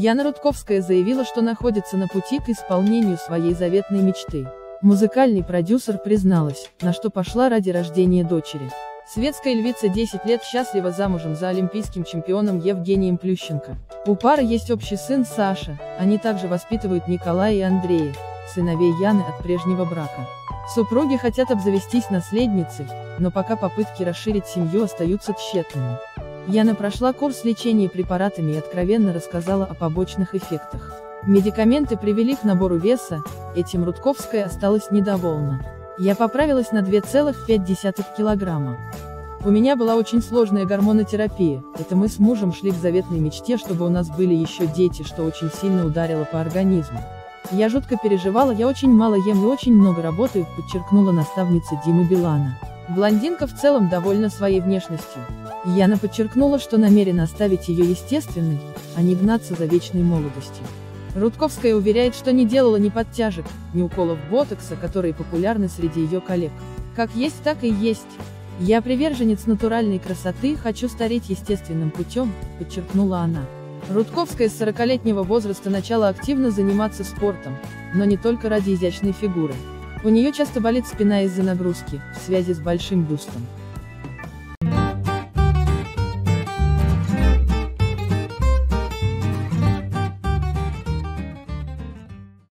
Яна Рудковская заявила, что находится на пути к исполнению своей заветной мечты. Музыкальный продюсер призналась, на что пошла ради рождения дочери. Светская львица 10 лет счастлива замужем за олимпийским чемпионом Евгением Плющенко. У пары есть общий сын Саша, они также воспитывают Николая и Андрея, сыновей Яны от прежнего брака. Супруги хотят обзавестись наследницей, но пока попытки расширить семью остаются тщетными. Яна прошла курс лечения препаратами и откровенно рассказала о побочных эффектах. Медикаменты привели к набору веса, этим Рудковская осталась недовольна. Я поправилась на 2,5 килограмма. У меня была очень сложная гормонотерапия, это мы с мужем шли к заветной мечте, чтобы у нас были еще дети, что очень сильно ударило по организму. Я жутко переживала, я очень мало ем и очень много работаю, подчеркнула наставница Димы Билана. Блондинка в целом довольна своей внешностью. Яна подчеркнула, что намерена оставить ее естественной, а не гнаться за вечной молодостью. Рудковская уверяет, что не делала ни подтяжек, ни уколов ботокса, которые популярны среди ее коллег. Как есть, так и есть. Я приверженец натуральной красоты, хочу стареть естественным путем, подчеркнула она. Рудковская с 40-летнего возраста начала активно заниматься спортом, но не только ради изящной фигуры. У нее часто болит спина из-за нагрузки, в связи с большим бюстом.